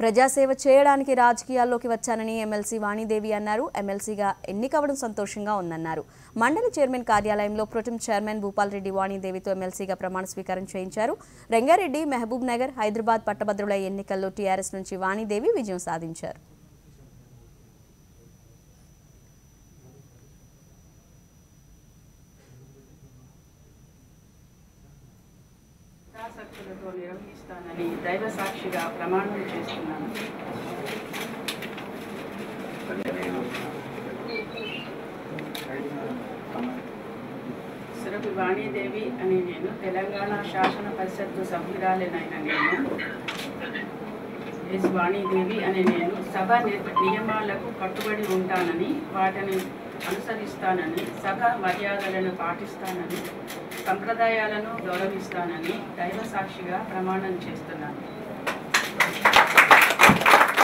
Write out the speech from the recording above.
ప్రజాసేవ చేయడానికి రాజకీయాల్లోకి వచ్చానని ఎమ్మెల్సీ వాణిదేవి అన్నారు. ఎమ్మెల్సీగా ఎన్నికవడం సంతోషంగా ఉందన్నారు. మండలి చైర్మన్ కార్యాలయంలో ప్రొటెం చైర్మన్ భూపాల్ రెడ్డి వాణిదేవితో ఎమ్మెల్సీగా ప్రమాణ స్వీకారం చేయించారు. రంగారెడ్డి మహబూబ్ నగర్ హైదరాబాద్ పట్టభద్రుల ఎన్నికల్లో టీఆర్ఎస్ నుంచి వాణిదేవి విజయం సాధించారు. శక్తులతో నిర్వహిస్తానని దైవ సాక్షిగా ప్రమాణం చేస్తున్నాను. సురభి వాణీదేవి అని నేను తెలంగాణ శాసన పరిషత్తు సభ్యురాలినైన నేను. ఎస్ వాణీదేవి అనే నేను సభ నియమాలకు కట్టుబడి ఉంటానని వాటిని అనుసరిస్తానని సభ మర్యాదలను పాటిస్తానని సంప్రదాయాలను గౌరవిస్తానని దైవ సాక్షిగా ప్రమాణం చేస్తున్నాను.